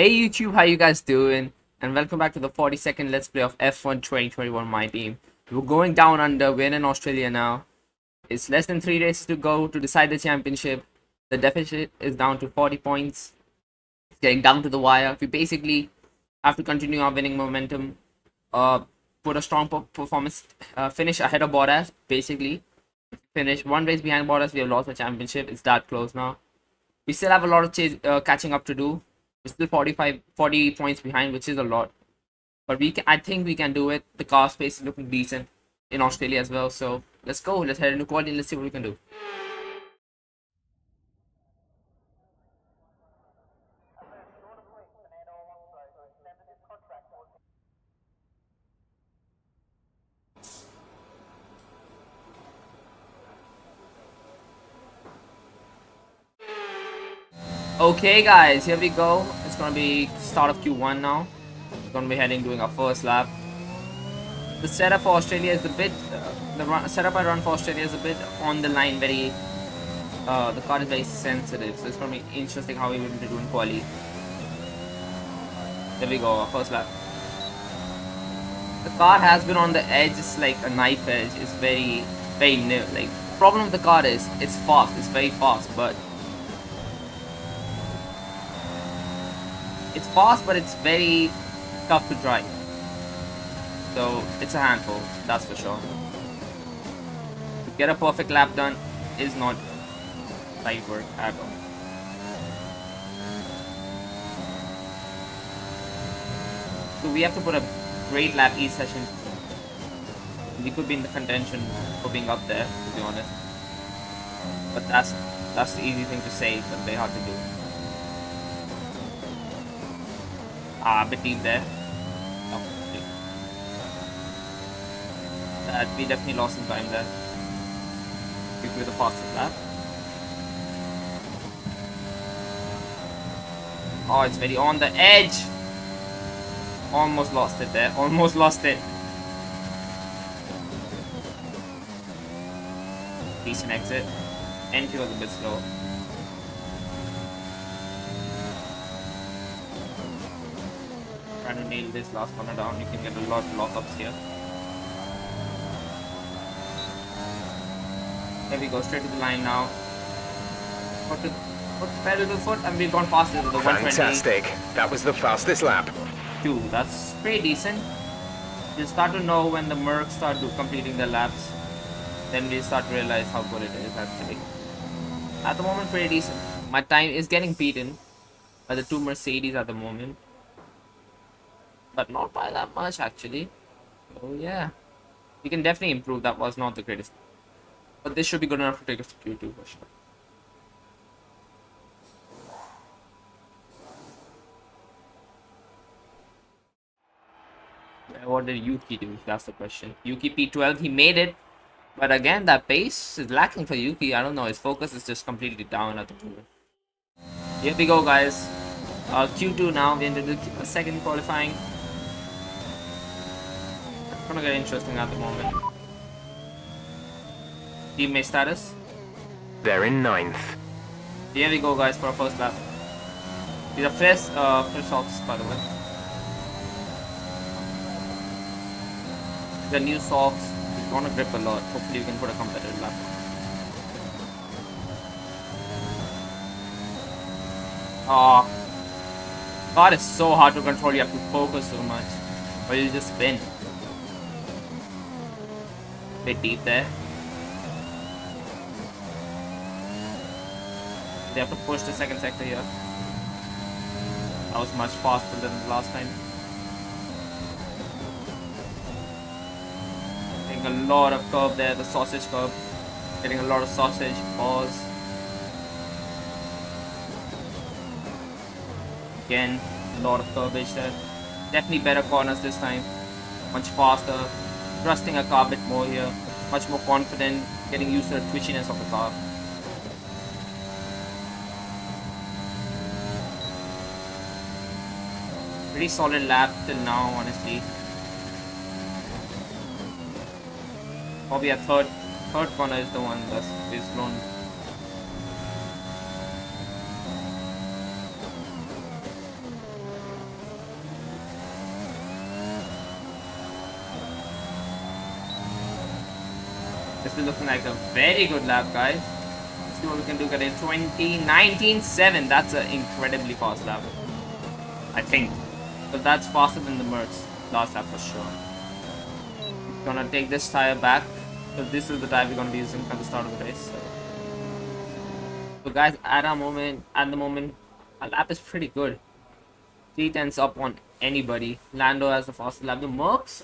Hey YouTube, how you guys doing? And welcome back to the 42nd Let's Play of F1 2021 My Team. We're going down under, we're in Australia now. It's less than 3 days to go to decide the championship. The deficit is down to 40 points. It's getting down to the wire. We basically have to continue our winning momentum. Uh, put a strong performance, uh, finish ahead of Bottas, basically. Finish one race behind Bottas, we have lost the championship. It's that close now. We still have a lot of uh, catching up to do we're still 45, 40 points behind, which is a lot. But we can, I think we can do it. The car space is looking decent in Australia as well. So let's go. Let's head into quality and let's see what we can do. Okay guys, here we go. It's gonna be start of Q1 now. We're gonna be heading doing our first lap. The setup for Australia is a bit, uh, the run, setup I run for Australia is a bit on the line, very, uh, the car is very sensitive. So it's gonna be interesting how we will be doing quali. There we go, first lap. The car has been on the edge, it's like a knife edge. It's very, very new. Like, problem with the car is, it's fast, it's very fast, but fast, but it's very tough to drive. So it's a handful, that's for sure. To get a perfect lap done is not light work at all. So we have to put a great lap each session. We could be in the contention for being up there, to be honest. But that's that's the easy thing to say, but very hard to do. Ah, bit deep there. Oh, That we definitely lost some time there. With the fastest lap. Oh, it's very on the edge. Almost lost it there. Almost lost it. Decent exit. Entry was a bit slow. trying to nail this last corner down. You can get a lot of lockups here. There we go, straight to the line now. Put the, put the pedal to the foot and we've gone faster to the Fantastic. That was the fastest lap. Two, that's pretty decent. You start to know when the Mercs start completing their laps. Then we start to realize how good it is actually. At the moment, pretty decent. My time is getting beaten by the two Mercedes at the moment but not by that much actually. Oh yeah, we can definitely improve. That was not the greatest, but this should be good enough to take us to Q2 for sure. What did Yuki do? That's the question. Yuki P12, he made it. But again, that pace is lacking for Yuki. I don't know. His focus is just completely down at the moment. Here we go, guys. Uh, Q2 now. We entered the second qualifying gonna get interesting at the moment. Teammate status? They're in ninth. Here we go guys for our first lap. These are fresh, uh, fresh socks by the way. The new socks, it's gonna grip a lot. Hopefully you can put a competitive lap. Ah, oh, God, it's so hard to control. You have to focus so much, or you just spin bit deep there. They have to push the second sector here. That was much faster than last time. Getting a lot of curve there, the sausage curve. Getting a lot of sausage, pause. Again, a lot of curvage there. Definitely better corners this time. Much faster, thrusting a car a bit more here. Much more confident, getting used to the twitchiness of the car. Pretty solid lap till now, honestly. Probably a third, third corner is the one that's is blown This is looking like a very good lap, guys. Let's see what we can do. Get in 20, 19, 7. That's an incredibly fast lap. I think. But that's faster than the Mercs last lap for sure. Gonna take this tire back. Because this is the tire we're gonna be using at the start of the race. So. so guys, at our moment, at the moment, our lap is pretty good. Three tenths up on anybody. Lando has the fastest lap. The Mercs,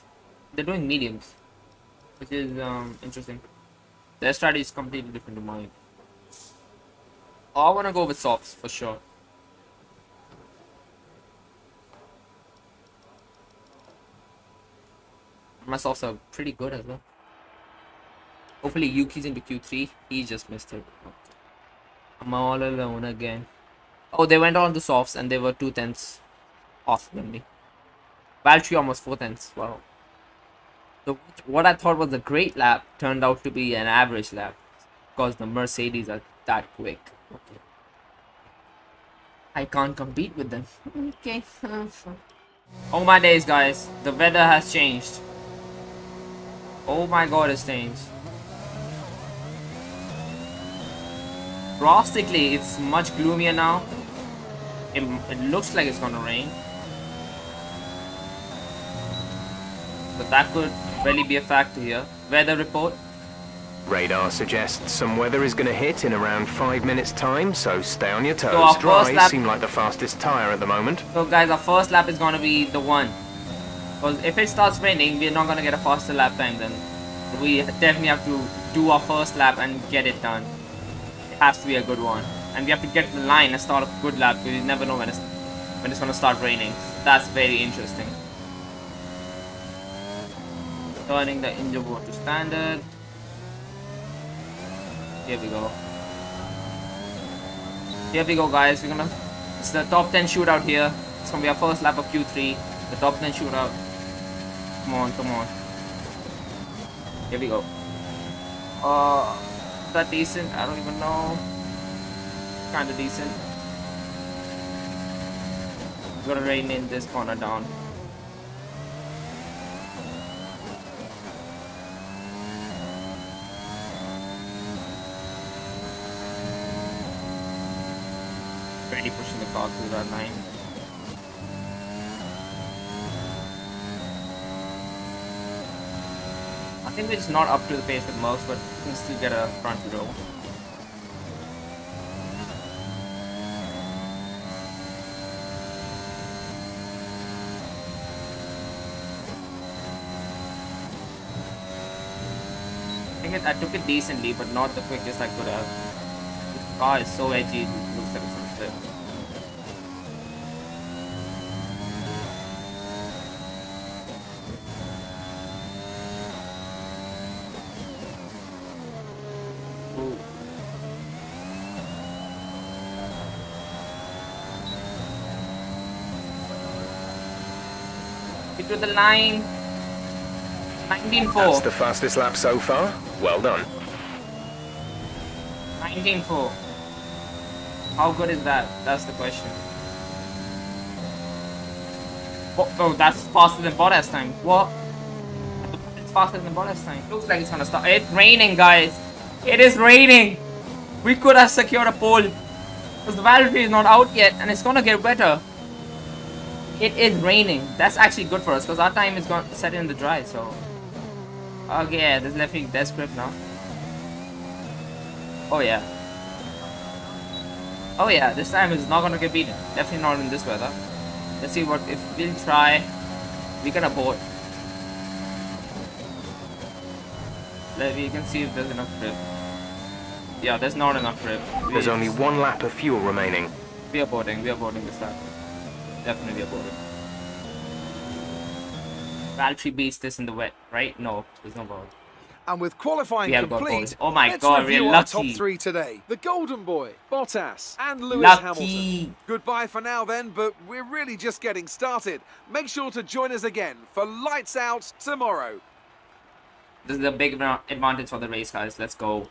they're doing mediums, which is um, interesting. Their strategy is completely different to mine. I want to go with softs for sure. My softs are pretty good as well. Hopefully Yuki's into Q3. He just missed it. I'm all alone again. Oh, they went on to softs and they were two tenths off than me. Valtteri almost four tenths. Wow. So what I thought was a great lap turned out to be an average lap because the Mercedes are that quick. Okay. I can't compete with them. Okay. oh my days, guys. The weather has changed. Oh my god, it's changed. Drastically, it's much gloomier now. It, it looks like it's gonna rain. But that could really be a factor here. Weather report. Radar suggests some weather is going to hit in around five minutes time, so stay on your toes. So our Dry first lap- seem like the fastest tyre at the moment. So guys, our first lap is gonna be the one. Because if it starts raining, we're not gonna get a faster lap time then. We definitely have to do our first lap and get it done. It has to be a good one. And we have to get the line and start a good lap because you never know when it's, when it's gonna start raining. That's very interesting. Turning the engine board to standard. Here we go. Here we go guys, we're gonna it's the top 10 shootout here. It's gonna be our first lap of Q3. The top 10 shootout. Come on, come on. Here we go. Uh, that decent? I don't even know. Kinda decent. We're gonna rain in this corner down. Car through that line. I think just not up to the pace with Mercs, but we can still get a front row. I took it decently, but not the quickest I could have. The car is so edgy, it looks like it's. To the line. 19-4. That's the fastest lap so far. Well done. 19-4. How good is that? That's the question. Oh, oh, that's faster than Bottas time. What? It's faster than Bottas time. Looks like it's gonna start. It's raining, guys. It is raining. We could have secured a pole. Because the Valtteri is not out yet and it's gonna get better. It is raining. That's actually good for us because our time is gonna set in the dry, so. Okay, yeah, this left grip now. Oh yeah. Oh yeah, this time is not gonna get beaten. Definitely not in this weather. Let's see what if we'll try. We can abort. Let we can see if there's enough grip. Yeah, there's not enough grip. There's only one lap of fuel remaining. we are boarding. We are boarding this lap. Definitely a aborted. Valtteri beats this in the wet, right? No, there's no board. And with qualifying We complete. Oh my let's God, review we're our top three today. The Golden Boy, Bottas, and Lewis Lucky. Hamilton. Goodbye for now then, but we're really just getting started. Make sure to join us again for Lights Out tomorrow. This is a big advantage for the race, guys. Let's go.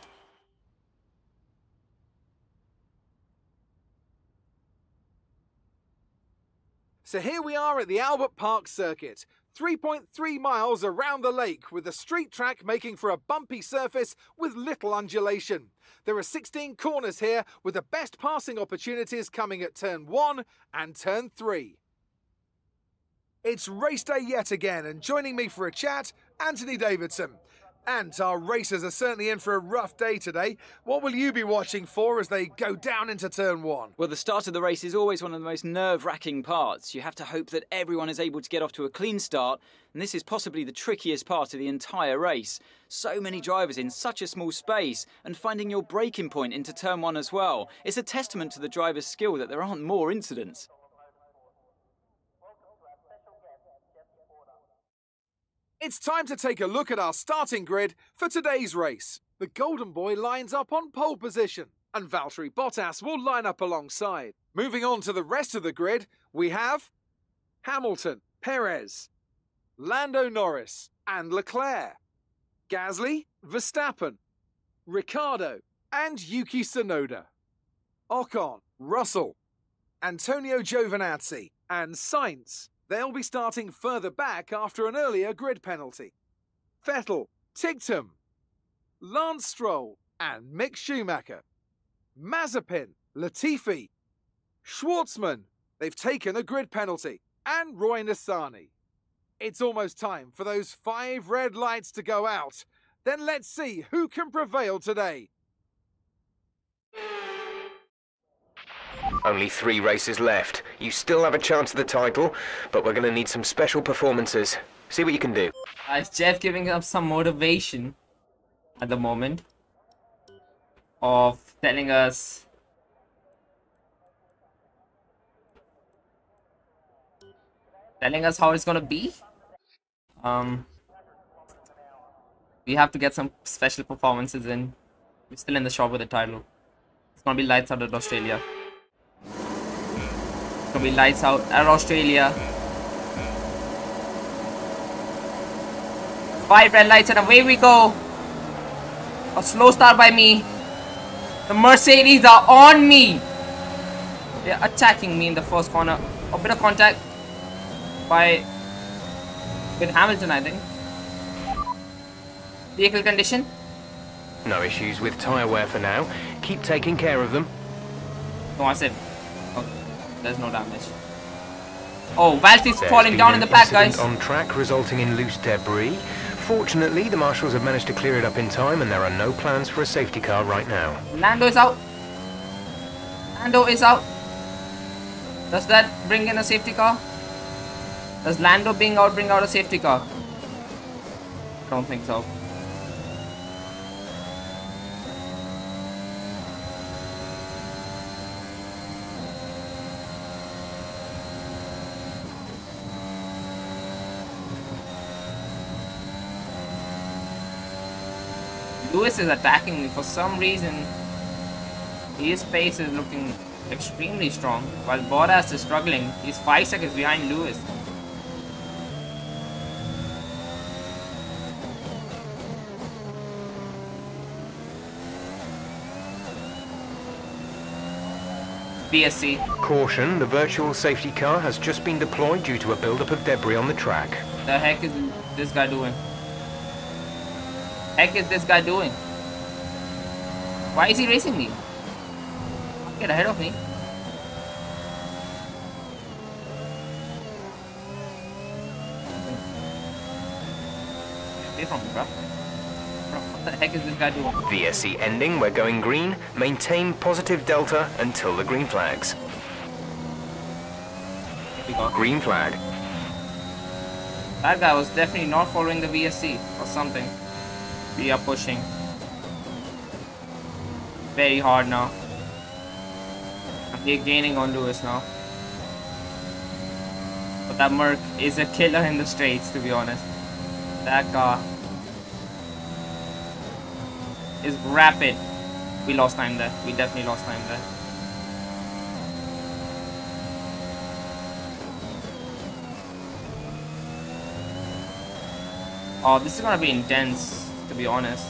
So here we are at the Albert Park circuit. 3.3 miles around the lake with the street track making for a bumpy surface with little undulation. There are 16 corners here with the best passing opportunities coming at turn 1 and turn 3. It's race day yet again, and joining me for a chat, Anthony Davidson. And our racers are certainly in for a rough day today. What will you be watching for as they go down into turn one? Well, the start of the race is always one of the most nerve wracking parts. You have to hope that everyone is able to get off to a clean start, and this is possibly the trickiest part of the entire race. So many drivers in such a small space, and finding your braking point into turn one as well. It's a testament to the driver's skill that there aren't more incidents. It's time to take a look at our starting grid for today's race. The Golden Boy lines up on pole position, and Valtteri Bottas will line up alongside. Moving on to the rest of the grid, we have Hamilton, Perez, Lando Norris, and Leclerc, Gasly, Verstappen, Ricciardo, and Yuki Tsunoda, Ocon, Russell, Antonio Giovinazzi, and Sainz. They'll be starting further back after an earlier grid penalty. Vettel, Ticktum, Lance Stroll, and Mick Schumacher. Mazepin, Latifi, Shwartzman, they've taken a grid penalty, and Roy Nissany. It's almost time for those five red lights to go out. Then let's see who can prevail today. Only three races left. You still have a chance at the title, but we're going to need some special performances. See what you can do. Uh, is Jeff giving up some motivation at the moment of telling us telling us how it's gonna be? Um, we have to get some special performances in. We're still in the shop with the title. It's gonna be lights out at Australia. Gonna be lights out at Australia. Five red lights and away we go. A slow start by me. The Mercedes are on me. They're attacking me in the first corner. A bit of contact by with Hamilton, I think. Vehicle condition. No issues with tyre wear for now. Keep taking care of them. No, I said. There's no damage. Oh, Valtti's There's falling down in the incident guys. on track resulting in loose debris. Fortunately, the marshals have managed to clear it up in time and there are no plans for a safety car right now. Lando is out. Lando is out. Does that bring in a safety car? Does Lando being out bring out a safety car? I don't think so. Lewis is attacking me for some reason. His pace is looking extremely strong, while Bottas is struggling. He's 5 seconds behind Lewis. VSC. Caution, the virtual safety car has just been deployed due to a buildup of debris on the track. The heck is this guy doing? Heck is this guy doing? Why is he racing me? Get ahead of me. Get away from me, bro. Bro, what the heck is this guy doing? VSC ending, we're going green. Maintain positive delta until the green flags. Here we go. Green flag. That guy was definitely not following the VSC or something. We are pushing. Very hard now. We're gaining on Lewis now. But that Merc is a killer in the straights, to be honest. That car is rapid. We lost time there. We definitely lost time there. Oh, this is gonna be intense, be honest.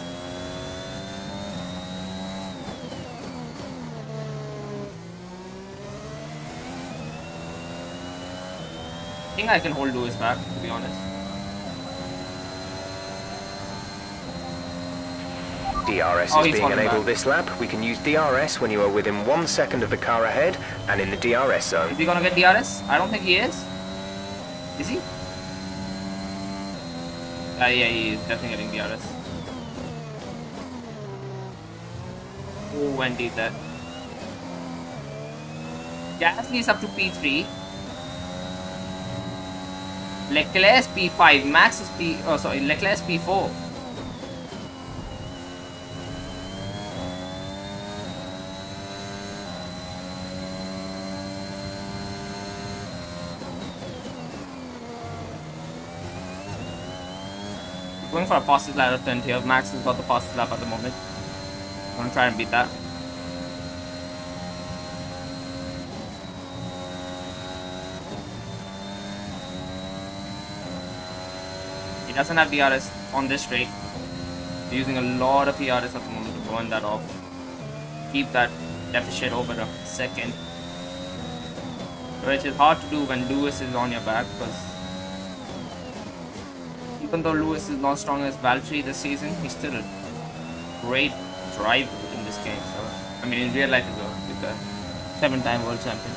I think I can hold Lewis back, to be honest. DRS oh, is being enabled back. this lap. We can use DRS when you are within one second of the car ahead and in the DRS zone. Is he gonna get DRS? I don't think he is. Is he? Uh, yeah, he's definitely getting DRS. Oh, and did that. Gasly is up to P3. Leclerc is P5. Max is P. Oh, sorry. Leclerc is P4. Going for a fastest lap attempt here. Max has got the fastest lap at the moment. I'm gonna try and beat that. He doesn't have DRS on this straight. Using a lot of DRS at the moment to burn that off. Keep that deficit over a second. Which is hard to do when Lewis is on your back because even though Lewis is not strong as Valtteri this season, he's still a great driver in this game. So I mean, in real life as a seven-time world champion.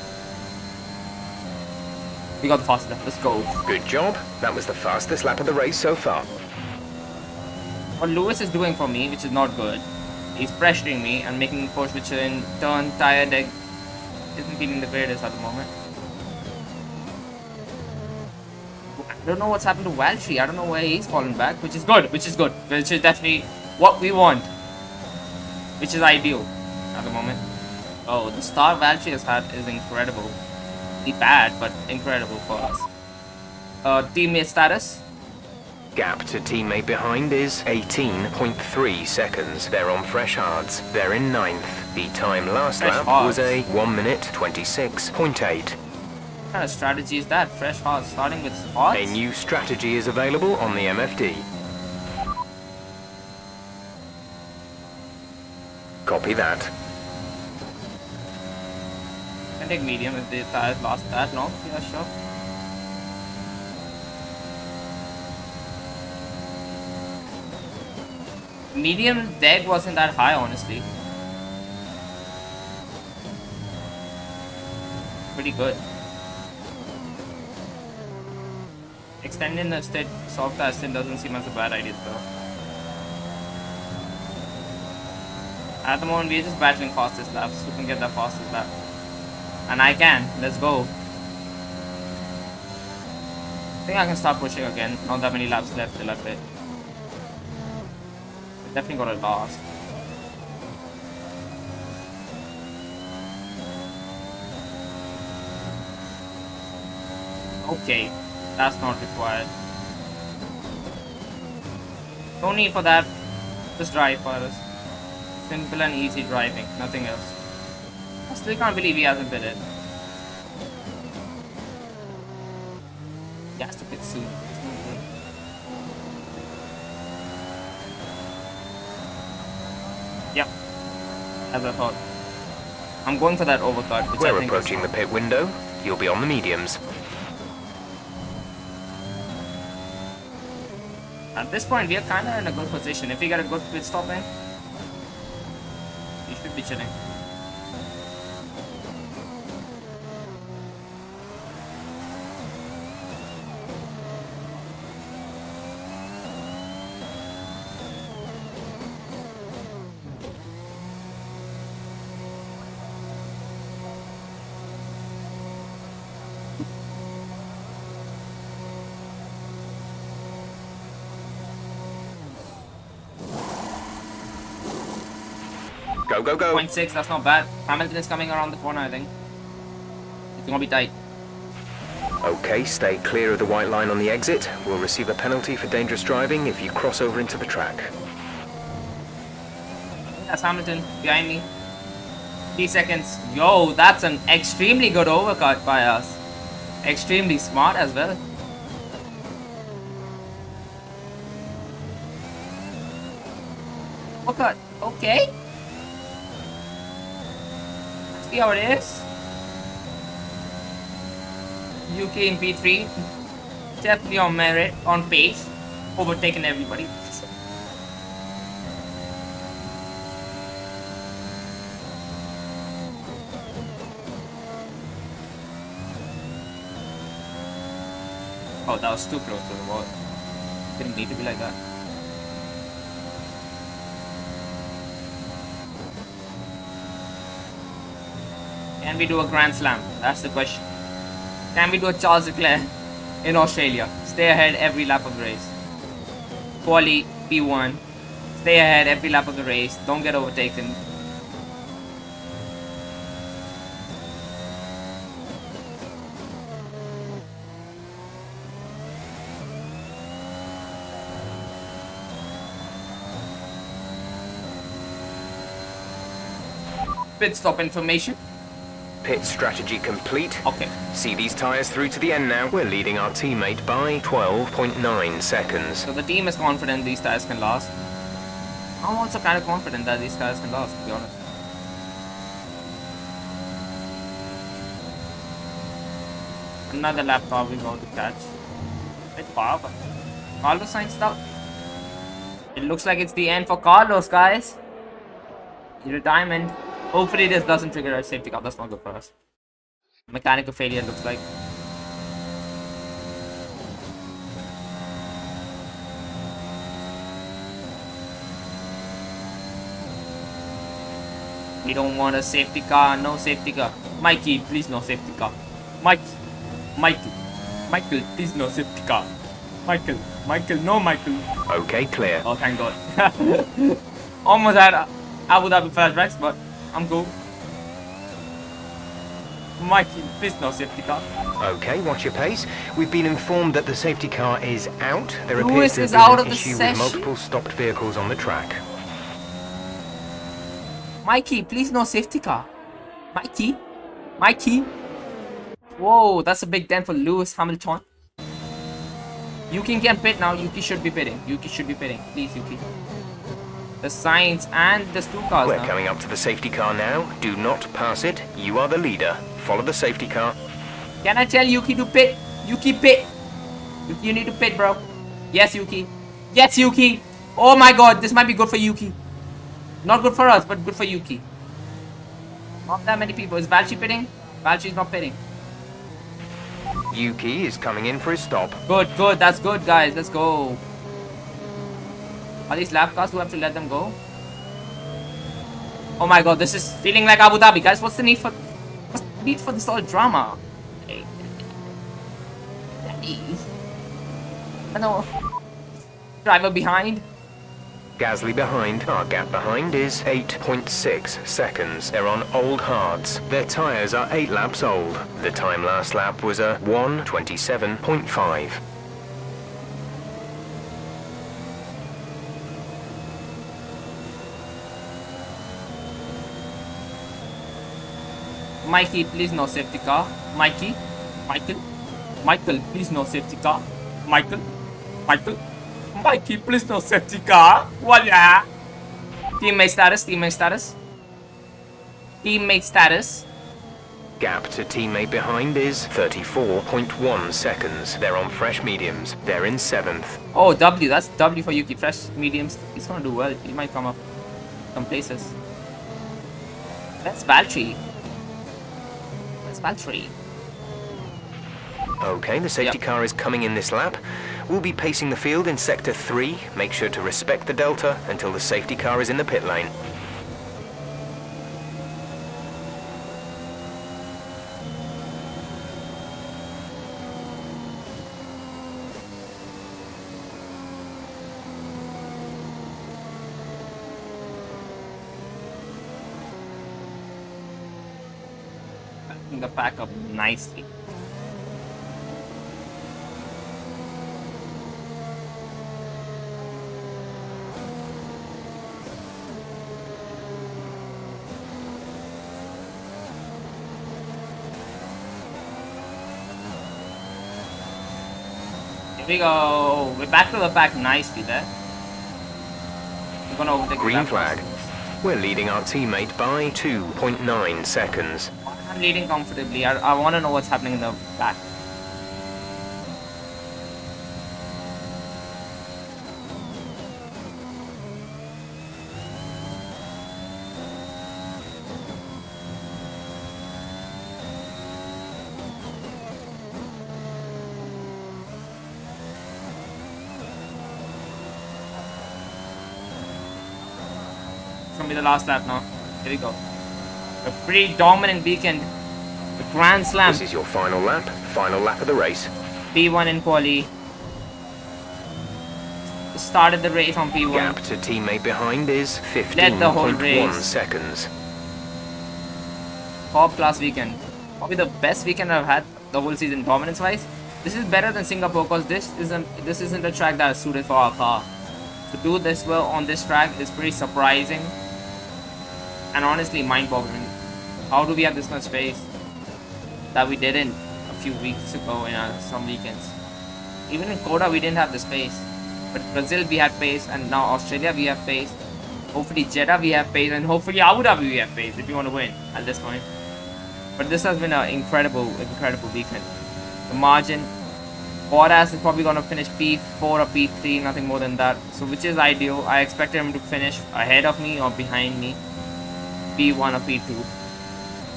We got the fast lap. Let's go. Good job. That was the fastest lap of the race so far. What Lewis is doing for me, which is not good, he's pressuring me and making me push, which in turn tire deg isn't feeling the greatest at the moment. I don't know what's happened to Valtteri. I don't know where he's fallen back, which is good, which is good, which is definitely what we want, which is ideal at the moment. Oh, the star Valtteri has had is incredible. Be bad, but incredible for us. Uh, teammate status. Gap to teammate behind is 18.3 seconds. They're on fresh hards. They're in ninth. The time last Fresh lap hards. was a 1 minute 26.8. What kind of strategy is that? Fresh hards, starting with hards? A new strategy is available on the MFD. Copy that. can take medium if the tires last that long. Yeah, sure. Medium deg wasn't that high, honestly. Pretty good. Extending the state soft still doesn't seem as a bad idea, though. At the moment, we're just battling fastest laps. Who can get the fastest lap? And I can. Let's go. I think I can start pushing again. Not that many laps left till I pit. Definitely got a last. Okay, that's not required. No need for that. Just drive us. Simple and easy driving, nothing else. I still can't believe he hasn't bid it. He has to bid soon. There's no way. Yep. As I thought. I'm going for that overcut, which I We're think approaching the pit window. You'll be on the mediums. At this point, we are kind of in a good position. If we get a good pit stop in, we should Go, go, go. 0.6, that's not bad. Hamilton is coming around the corner, I think. It's gonna be tight. Okay, stay clear of the white line on the exit. We'll receive a penalty for dangerous driving if you cross over into the track. That's Hamilton behind me. Three seconds. Yo, that's an extremely good overcut by us. Extremely smart as well. Overcut. Okay see how it is. Yuki in P3, definitely on merit, on pace, overtaking everybody. Oh, that was too close to the wall. Didn't need to be like that. Can we do a Grand Slam? That's the question. Can we do a Charles Leclerc in Australia? Stay ahead every lap of the race. Quali P1. Stay ahead every lap of the race. Don't get overtaken. Pit stop information. Pit strategy complete. Okay. See these tyres through to the end now. We're leading our teammate by 12.9 seconds. So the team is confident these tires can last. I'm also kind of confident that these tires can last, to be honest. Another lap car we're going to catch. It's but Carlos Sainz out. It looks like it's the end for Carlos, guys. Retirement. Hopefully this doesn't trigger a safety car. That's not good for us. Mechanical failure looks like. We don't want a safety car. No safety car. Mikey, please no safety car. Mike. Mikey. Michael, please no safety car. Michael. Michael, no Michael. Okay, clear. Oh, thank God. Almost had Abu Dhabi flashbacks, but I'm cool. Mikey, please no safety car. Okay, watch your pace. We've been informed that the safety car is out. There Lewis appears to is have out been of an the issue with multiple stopped vehicles on the track. Mikey, please no safety car. Mikey? Mikey? Whoa, that's a big dent for Lewis Hamilton. Yuki can get pit now. Yuki should be pitting. Yuki should be pitting. Please, Yuki. The Sainz and the two cars We're now. coming up to the safety car now. Do not pass it. You are the leader. Follow the safety car. Can I tell Yuki to pit? Yuki pit. Yuki, you need to pit, bro. Yes, Yuki. Yes, Yuki. Oh my god, this might be good for Yuki. Not good for us, but good for Yuki. Not that many people. Is Valchi pitting? Valchi's not pitting. Yuki is coming in for his stop. Good, good. That's good, guys. Let's go. Are these lap cars? I have to let them go? Oh my god, this is feeling like Abu Dhabi, guys. What's the need for what's the need for this all drama? I know. Driver behind. Gasly behind. Our gap behind is 8.6 seconds. They're on old hards. Their tyres are 8 laps old. The time last lap was a 127.5. Mikey, please no safety car. Mikey, Michael, Michael, please no safety car. Michael, Michael, Mikey, please no safety car. Voila. Teammate status, teammate status. Teammate status. Gap to teammate behind is 34.1 seconds. They're on fresh mediums. They're in 7th. Oh, W, that's W for Yuki. Fresh mediums. He's gonna do well. He might come up some places. That's Valtteri. Okay, the safety Yep. car is coming in this lap. We'll be pacing the field in sector 3. Make sure to respect the delta until the safety car is in the pit lane. Pack up nicely. Here we go. We're back to the pack nicely there. We're gonna overtake Green flag. We're leading our teammate by 2.9 seconds. I'm leading comfortably. I, I want to know what's happening in the back. It's gonna be the last lap now. Here we go. A pretty dominant weekend. A Grand Slam. This is your final lap. Final lap of the race. P1 in quali. Started the race on P1. Gap to teammate behind is Led 15.1 seconds. top class weekend. Probably the best weekend I've had the whole season, dominance wise. This is better than Singapore because this isn't this isn't a track that is suited for our car. To do this well on this track is pretty surprising and honestly mind-boggling. How do we have this much space that we didn't a few weeks ago in our, some weekends? Even in Qatar we didn't have the space, but Brazil we had pace, and now Australia we have pace. Hopefully Jeddah we have pace, and hopefully Abu Dhabi we have pace if you want to win at this point. But this has been an incredible, incredible weekend. The margin, Bottas is probably going to finish P4 or P3, nothing more than that. So which is ideal. I expected him to finish ahead of me or behind me, P1 or P2.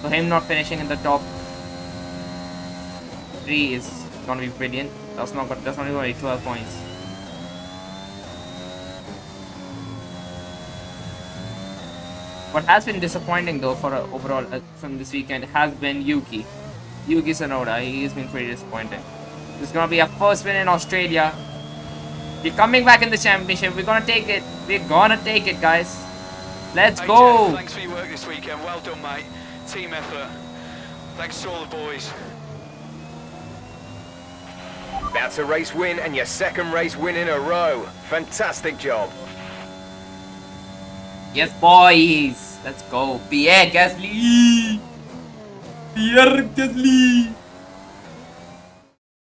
So him not finishing in the top three is going to be brilliant. That's not. That's only going to be 12 points. What has been disappointing though for uh, overall uh, from this weekend has been Yuki. Yuki Tsunoda, he has been pretty disappointing. This is gonna be our first win in Australia. We're coming back in the championship. We're gonna take it. We're gonna take it, guys. Let's Hey, go. Jeff, thanks for your work this weekend. Well done, mate. Team effort. Thanks to all the boys. That's a race win and your second race win in a row. Fantastic job. Yes, boys. Let's go. Pierre Gasly. Pierre Gasly.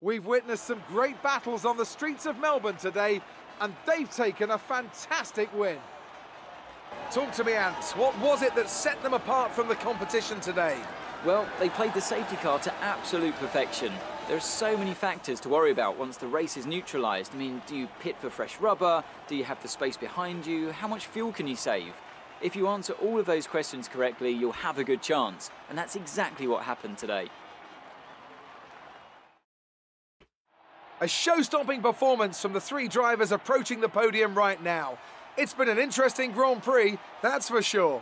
We've witnessed some great battles on the streets of Melbourne today, and they've taken a fantastic win. Talk to me, Ant. What was it that set them apart from the competition today? Well, they played the safety car to absolute perfection. There are so many factors to worry about once the race is neutralised. I mean, do you pit for fresh rubber? Do you have the space behind you? How much fuel can you save? If you answer all of those questions correctly, you'll have a good chance. And that's exactly what happened today. A show-stopping performance from the three drivers approaching the podium right now. It's been an interesting Grand Prix, that's for sure.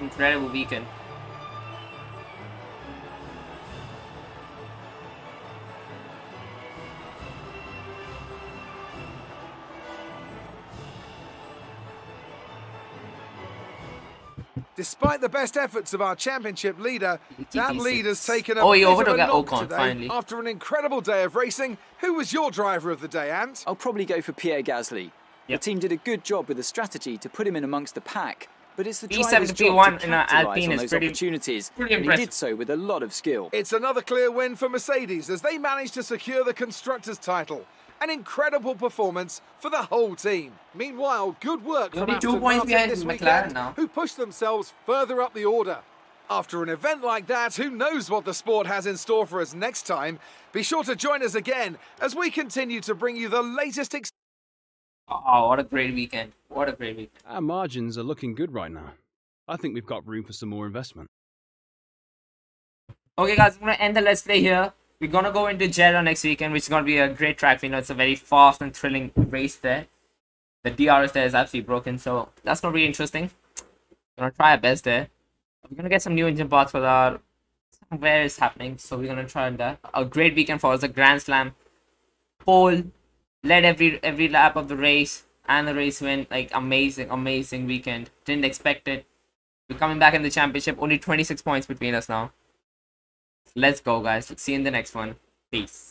Incredible weekend. Despite the best efforts of our championship leader, that GT6. lead has taken a Oh, he bit of overtook a oh, knock today finally. After an incredible day of racing, who was your driver of the day, Ant? I'll probably go for Pierre Gasly. The team did a good job with the strategy to put him in amongst the pack, but it's the P7 driver's to job P1 to in a capitalise Alpine on those pretty- opportunities, pretty and he did so with a lot of skill. It's another clear win for Mercedes as they managed to secure the Constructors' title. An incredible performance for the whole team. Meanwhile, good work You'll from be two Aston points Martin behind this McLaren weekend, now. who pushed themselves further up the order. After an event like that, who knows what the sport has in store for us next time? Be sure to join us again as we continue to bring you the latest. Ex- Oh, what a great weekend. What a great weekend. Our margins are looking good right now. I think we've got room for some more investment. Okay, guys, I'm gonna end the let's play here. We're gonna go into Jeddah next weekend, which is gonna be a great track. We know it's a very fast and thrilling race there. The DRS there is absolutely broken, so that's gonna be interesting. Gonna try our best there. We're gonna get some new engine parts for our where is happening, so we're gonna try that. Uh, a great weekend for us, a Grand Slam pole, led every every lap of the race, and the race win. Like amazing, amazing weekend. Didn't expect it. We're coming back in the championship. Only 26 points between us now. Let's go, guys. See you in the next one. Peace.